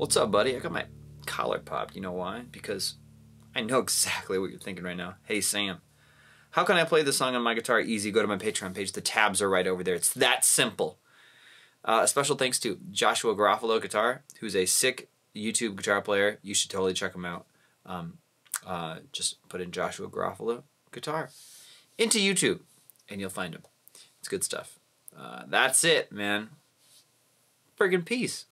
What's up, buddy? I got my collar popped. You know why? Because I know exactly what you're thinking right now. Hey, Sam, how can I play the song on my guitar easy? Go to my Patreon page. The tabs are right over there. It's that simple. Uh, special thanks to Joshua Garofalo Guitar, who's a sick YouTube guitar player. You should totally check him out. Um, uh, just put in Joshua Garofalo Guitar into YouTube, and you'll find him. It's good stuff. Uh, that's it, man. Friggin' peace.